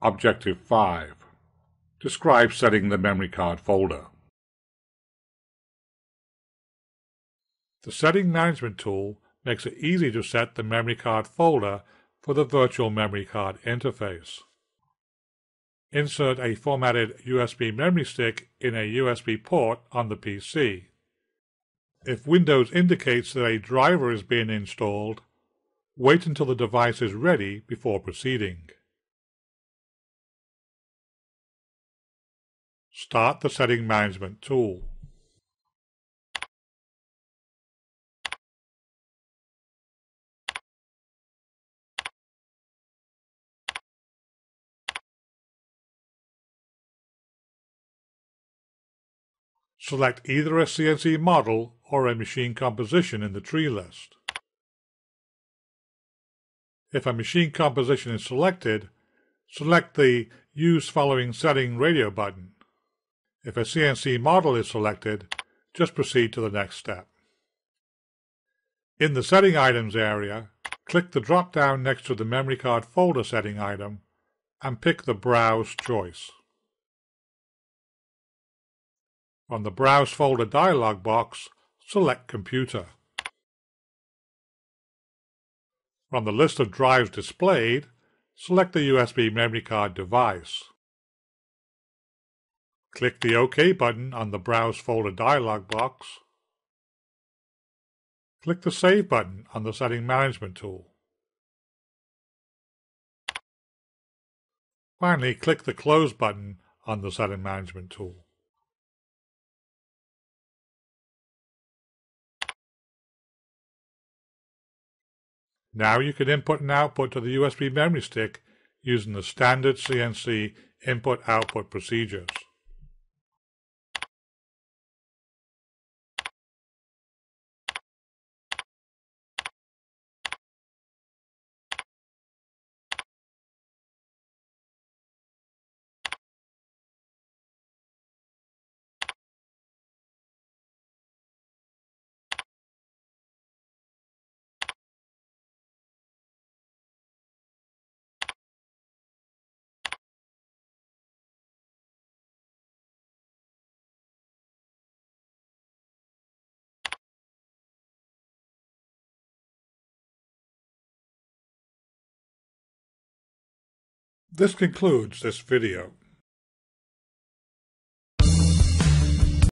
Objective 5. Describe setting the memory card folder. The Setting Management tool makes it easy to set the memory card folder for the virtual memory card interface. Insert a formatted USB memory stick in a USB port on the PC. If Windows indicates that a driver is being installed, wait until the device is ready before proceeding. Start the Setting Management tool. Select either a CNC model or a machine composition in the tree list. If a machine composition is selected, select the Use Following Setting radio button. If a CNC model is selected, just proceed to the next step. In the Setting Items area, click the drop-down next to the memory card folder setting item and pick the Browse choice. On the Browse Folder dialog box, select Computer. From the list of drives displayed, select the USB memory card device. Click the OK button on the Browse Folder dialog box. Click the Save button on the Setting Management tool. Finally, click the Close button on the Setting Management tool. Now you can input and output to the USB memory stick using the standard CNC input-output procedures. This concludes this video.